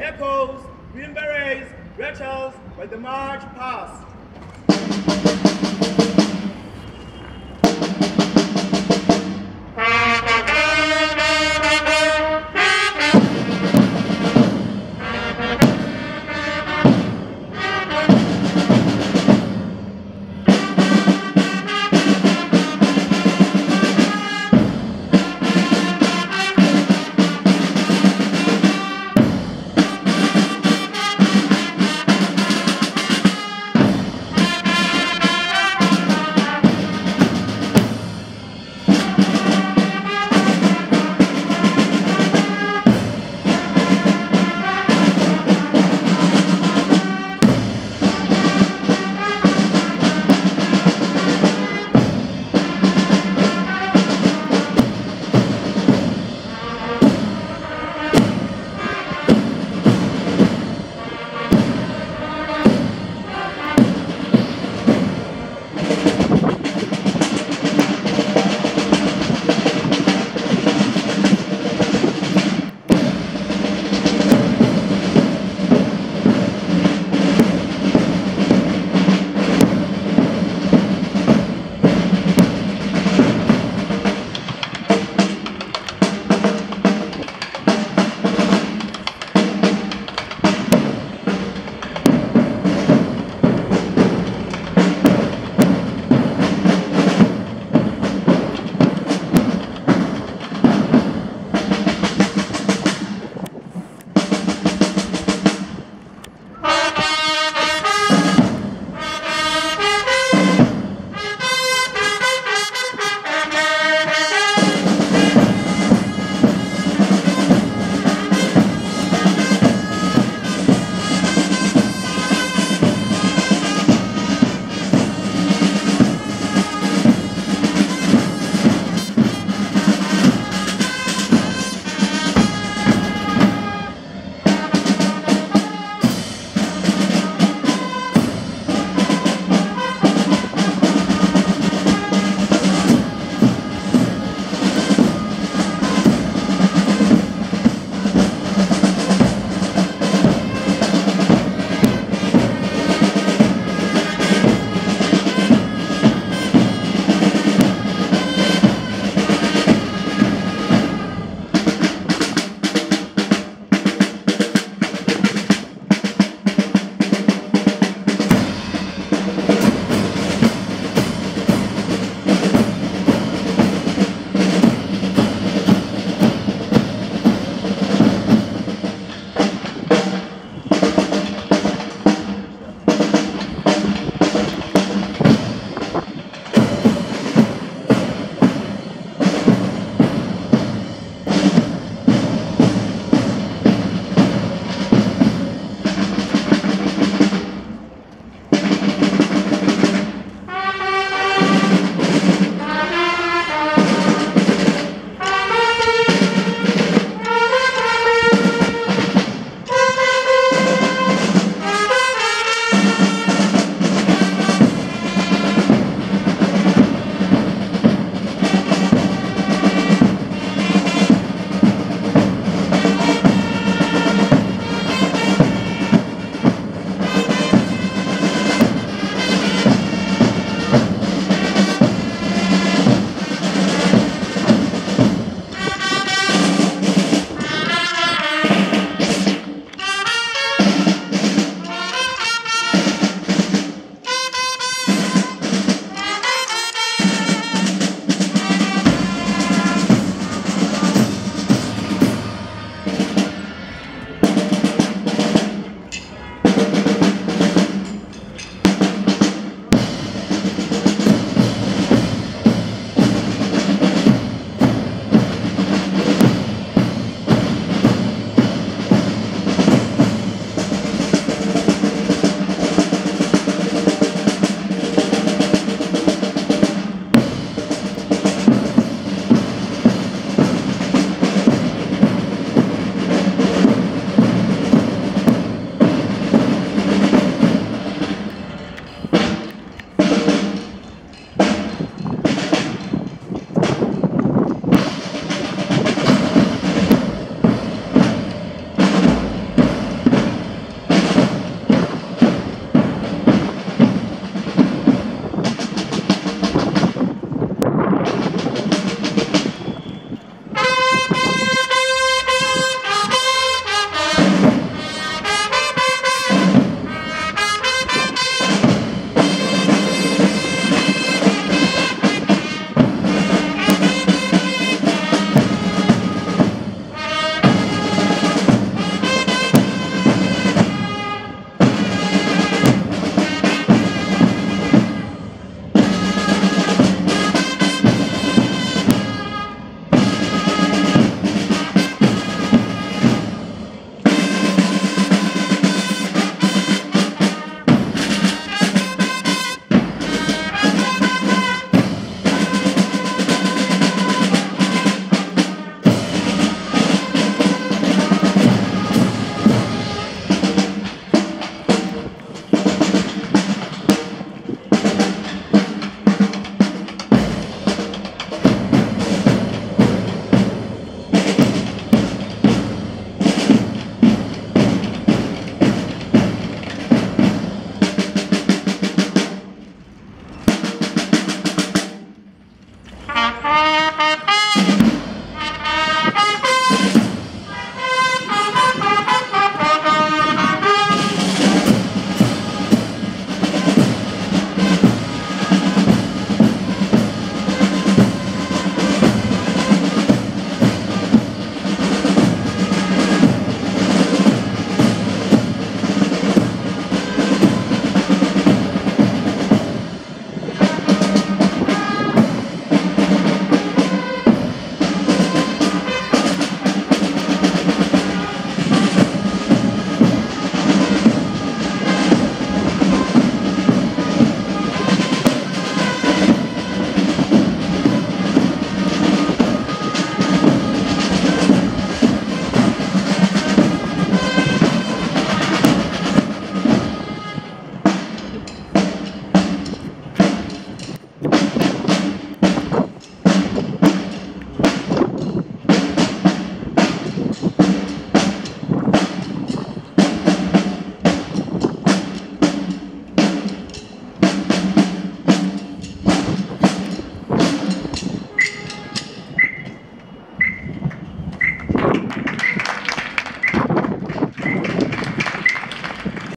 Echoes, Green Berets, Red Shells, by the march past.